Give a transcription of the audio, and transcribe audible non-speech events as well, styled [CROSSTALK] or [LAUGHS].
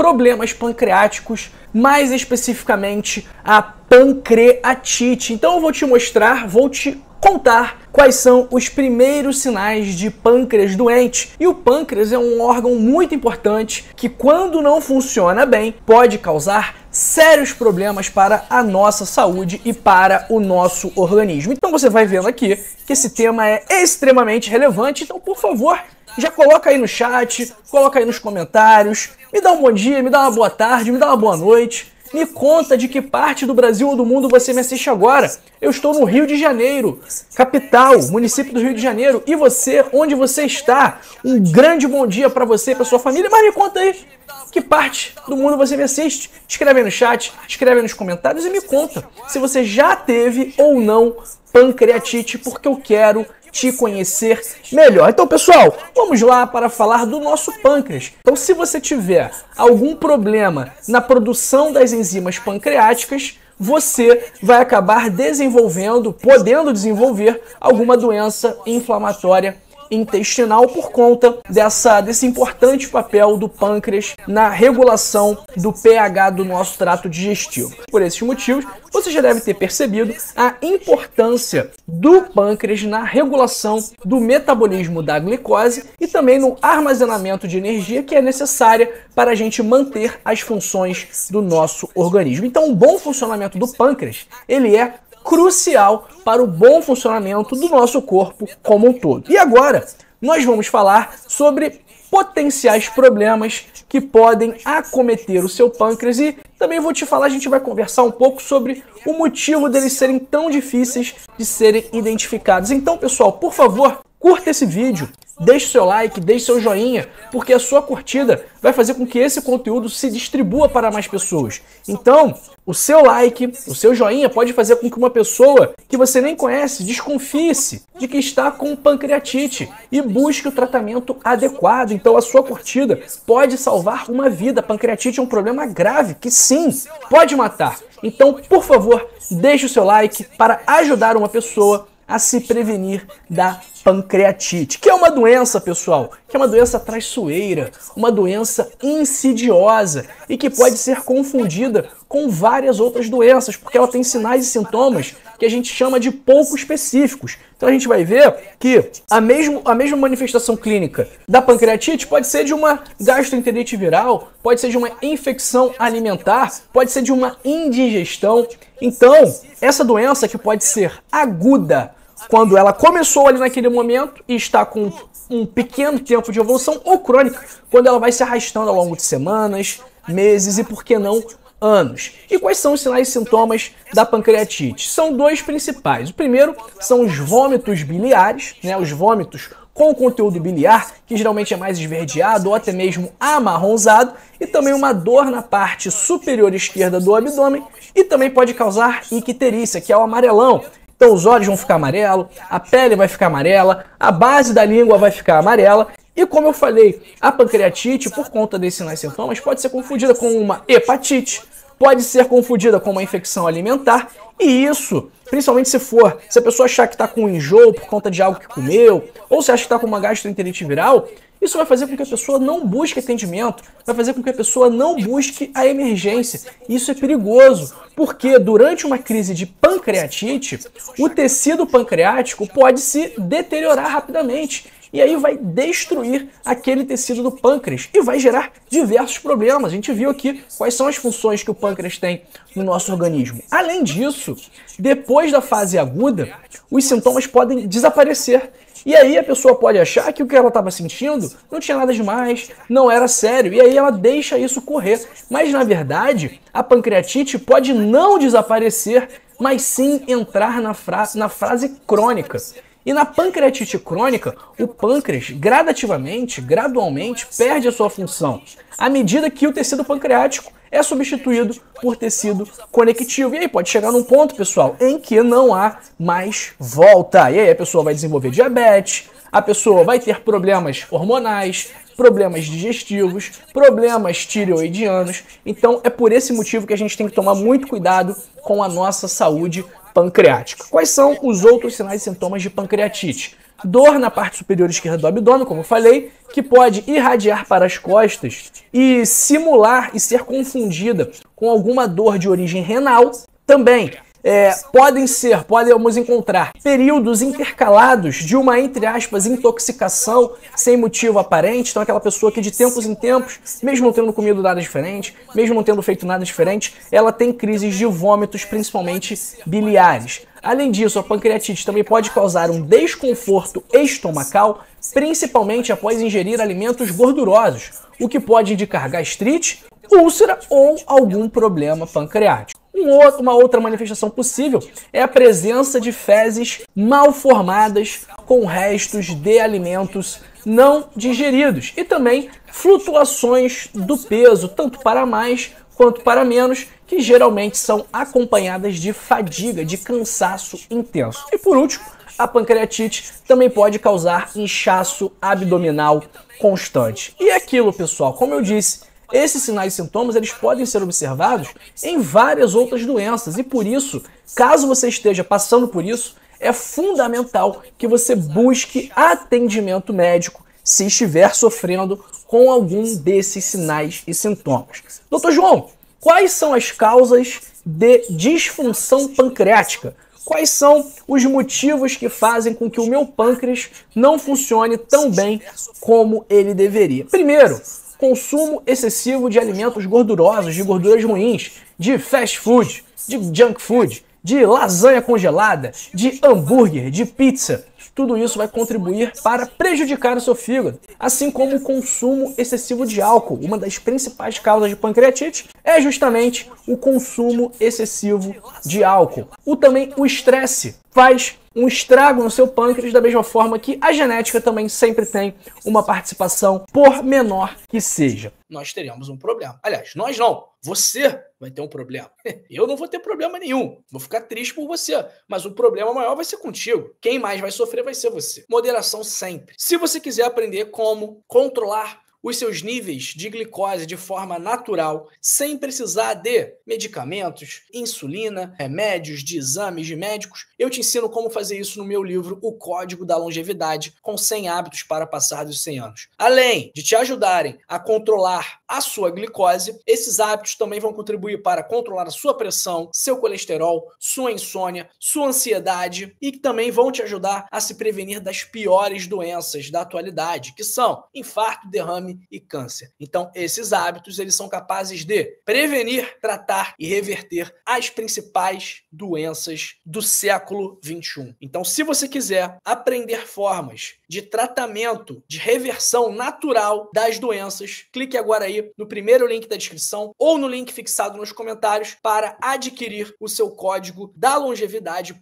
problemas pancreáticos, mais especificamente a pancreatite. Então eu vou te mostrar, vou te contar quais são os primeiros sinais de pâncreas doente. E o pâncreas é um órgão muito importante que, quando não funciona bem, pode causar sérios problemas para a nossa saúde e para o nosso organismo. Então você vai vendo aqui que esse tema é extremamente relevante, então por favor, já coloca aí no chat, coloca aí nos comentários, me dá um bom dia, me dá uma boa tarde, me dá uma boa noite. Me conta de que parte do Brasil ou do mundo você me assiste agora. Eu estou no Rio de Janeiro, capital, município do Rio de Janeiro. E você, onde você está? Um grande bom dia para você e para sua família. Mas me conta aí, que parte do mundo você me assiste? Escreve aí no chat, escreve aí nos comentários e me conta se você já teve ou não pancreatite, porque eu quero te conhecer melhor. Então, pessoal, vamos lá para falar do nosso pâncreas. Então, se você tiver algum problema na produção das enzimas pancreáticas, você vai acabar desenvolvendo, podendo desenvolver alguma doença inflamatória intestinal por conta dessa, desse importante papel do pâncreas na regulação do pH do nosso trato digestivo. Por esses motivos, você já deve ter percebido a importância do pâncreas na regulação do metabolismo da glicose e também no armazenamento de energia que é necessária para a gente manter as funções do nosso organismo. Então, um bom funcionamento do pâncreas, ele é crucial para o bom funcionamento do nosso corpo como um todo. E agora, nós vamos falar sobre potenciais problemas que podem acometer o seu pâncreas e também vou te falar, a gente vai conversar um pouco sobre o motivo deles serem tão difíceis de serem identificados. Então, pessoal, por favor, curta esse vídeo, Deixe seu like, deixe seu joinha, porque a sua curtida vai fazer com que esse conteúdo se distribua para mais pessoas. Então, o seu like, o seu joinha pode fazer com que uma pessoa que você nem conhece desconfie-se de que está com pancreatite e busque o tratamento adequado. Então, a sua curtida pode salvar uma vida. pancreatite é um problema grave que sim, pode matar. Então, por favor, deixe o seu like para ajudar uma pessoa a se prevenir da pancreatite, que é uma doença, pessoal, que é uma doença traiçoeira, uma doença insidiosa e que pode ser confundida com várias outras doenças, porque ela tem sinais e sintomas que a gente chama de pouco específicos. Então a gente vai ver que a, mesmo, a mesma manifestação clínica da pancreatite pode ser de uma gastroenterite viral, pode ser de uma infecção alimentar, pode ser de uma indigestão. Então, essa doença que pode ser aguda quando ela começou ali naquele momento e está com um pequeno tempo de evolução, ou crônica, quando ela vai se arrastando ao longo de semanas, meses e, por que não, anos. E quais são os sinais e sintomas da pancreatite? São dois principais. O primeiro são os vômitos biliares, né, os vômitos com conteúdo biliar, que geralmente é mais esverdeado ou até mesmo amarronzado, e também uma dor na parte superior esquerda do abdômen, e também pode causar icterícia, que é o amarelão, então os olhos vão ficar amarelo, a pele vai ficar amarela, a base da língua vai ficar amarela. E como eu falei, a pancreatite, por conta desses sinais e sintomas, pode ser confundida com uma hepatite, pode ser confundida com uma infecção alimentar, e isso, principalmente se for, se a pessoa achar que está com enjoo por conta de algo que comeu, ou se acha que está com uma gastroenterite viral, isso vai fazer com que a pessoa não busque atendimento, vai fazer com que a pessoa não busque a emergência. Isso é perigoso, porque durante uma crise de pancreatite, o tecido pancreático pode se deteriorar rapidamente e aí vai destruir aquele tecido do pâncreas e vai gerar diversos problemas. A gente viu aqui quais são as funções que o pâncreas tem no nosso organismo. Além disso, depois da fase aguda, os sintomas podem desaparecer e aí a pessoa pode achar que o que ela estava sentindo não tinha nada demais, não era sério, e aí ela deixa isso correr. Mas na verdade, a pancreatite pode não desaparecer, mas sim entrar na, fra na fase crônica. E na pancreatite crônica, o pâncreas gradativamente, gradualmente, perde a sua função, à medida que o tecido pancreático é substituído por tecido conectivo. E aí pode chegar num ponto, pessoal, em que não há mais volta. E aí a pessoa vai desenvolver diabetes, a pessoa vai ter problemas hormonais, problemas digestivos, problemas tireoidianos. Então é por esse motivo que a gente tem que tomar muito cuidado com a nossa saúde pancreática. Quais são os outros sinais e sintomas de pancreatite? dor na parte superior esquerda do abdômen, como eu falei, que pode irradiar para as costas e simular e ser confundida com alguma dor de origem renal. Também é, podem ser, podemos encontrar períodos intercalados de uma, entre aspas, intoxicação sem motivo aparente. Então, aquela pessoa que de tempos em tempos, mesmo não tendo comido nada diferente, mesmo não tendo feito nada diferente, ela tem crises de vômitos, principalmente biliares. Além disso, a pancreatite também pode causar um desconforto estomacal, principalmente após ingerir alimentos gordurosos, o que pode indicar gastrite, úlcera ou algum problema pancreático. Um outro, uma outra manifestação possível é a presença de fezes mal formadas com restos de alimentos não digeridos e também flutuações do peso, tanto para mais quanto para menos, que geralmente são acompanhadas de fadiga, de cansaço intenso. E por último, a pancreatite também pode causar inchaço abdominal constante. E aquilo, pessoal, como eu disse, esses sinais e sintomas eles podem ser observados em várias outras doenças e por isso, caso você esteja passando por isso, é fundamental que você busque atendimento médico se estiver sofrendo com algum desses sinais e sintomas. Doutor João, quais são as causas de disfunção pancreática? Quais são os motivos que fazem com que o meu pâncreas não funcione tão bem como ele deveria? Primeiro, consumo excessivo de alimentos gordurosos, de gorduras ruins, de fast food, de junk food, de lasanha congelada, de hambúrguer, de pizza. Tudo isso vai contribuir para prejudicar o seu fígado, assim como o consumo excessivo de álcool. Uma das principais causas de pancreatite é justamente o consumo excessivo de álcool. O também o estresse faz um estrago no seu pâncreas, da mesma forma que a genética também sempre tem uma participação, por menor que seja. Nós teremos um problema. Aliás, nós não. Você vai ter um problema. [LAUGHS] Eu não vou ter problema nenhum. Vou ficar triste por você. Mas o problema maior vai ser contigo. Quem mais vai sofrer vai ser você. Moderação sempre. Se você quiser aprender como controlar os seus níveis de glicose de forma natural, sem precisar de medicamentos, insulina, remédios, de exames de médicos. Eu te ensino como fazer isso no meu livro O Código da Longevidade, com 100 hábitos para passar dos 100 anos. Além de te ajudarem a controlar a sua glicose, esses hábitos também vão contribuir para controlar a sua pressão, seu colesterol, sua insônia, sua ansiedade e também vão te ajudar a se prevenir das piores doenças da atualidade, que são infarto, e câncer. Então, esses hábitos eles são capazes de prevenir, tratar e reverter as principais doenças do século 21. Então, se você quiser aprender formas de tratamento, de reversão natural das doenças, clique agora aí no primeiro link da descrição ou no link fixado nos comentários para adquirir o seu código da longevidade